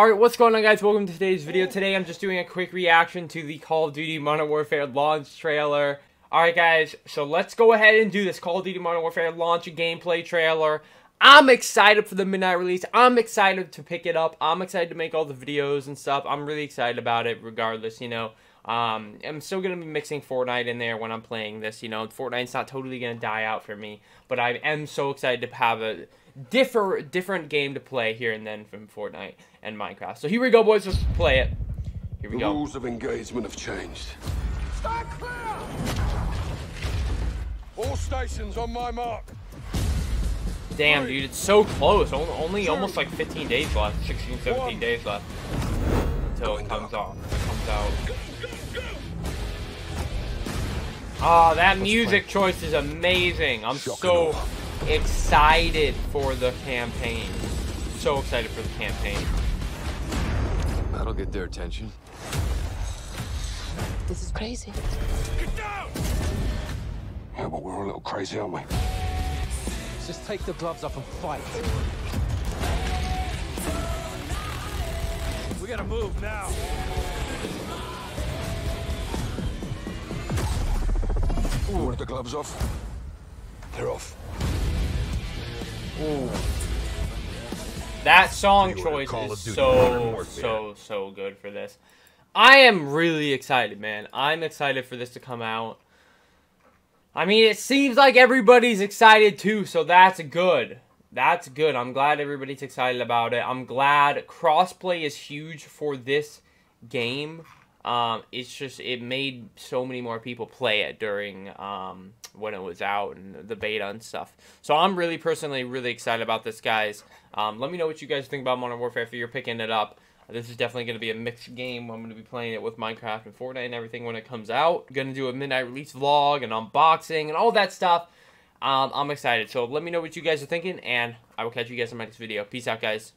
Alright, what's going on guys? Welcome to today's video. Today I'm just doing a quick reaction to the Call of Duty Modern Warfare launch trailer. Alright guys, so let's go ahead and do this Call of Duty Modern Warfare launch gameplay trailer. I'm excited for the midnight release. I'm excited to pick it up. I'm excited to make all the videos and stuff. I'm really excited about it regardless, you know. Um, I'm still going to be mixing Fortnite in there when I'm playing this, you know. Fortnite's not totally going to die out for me, but I am so excited to have a different different game to play here and then from Fortnite and Minecraft. So here we go, boys. Let's play it. Here we the go. rules of engagement have changed. Stand clear! All stations on my mark. Damn, dude, it's so close. Only, only almost like 15 days left. 16, 17 days left. Until it comes off. Comes out. Ah, oh, that music choice is amazing. I'm so excited for the campaign. So excited for the campaign. That'll get their attention. This is crazy. Get down! Yeah, but we're a little crazy, aren't we? Just take the gloves off and fight. We gotta move now. Ooh. Want the gloves off? They're off. Ooh. That song choice is of Duty Modern so, so, so good for this. I am really excited, man. I'm excited for this to come out. I mean, it seems like everybody's excited too, so that's good. That's good. I'm glad everybody's excited about it. I'm glad crossplay is huge for this game. Um, it's just it made so many more people play it during um, when it was out and the beta and stuff. So I'm really personally really excited about this, guys. Um, let me know what you guys think about Modern Warfare if you're picking it up. This is definitely going to be a mixed game. I'm going to be playing it with Minecraft and Fortnite and everything when it comes out. going to do a midnight release vlog and unboxing and all that stuff. Um, I'm excited. So let me know what you guys are thinking, and I will catch you guys in my next video. Peace out, guys.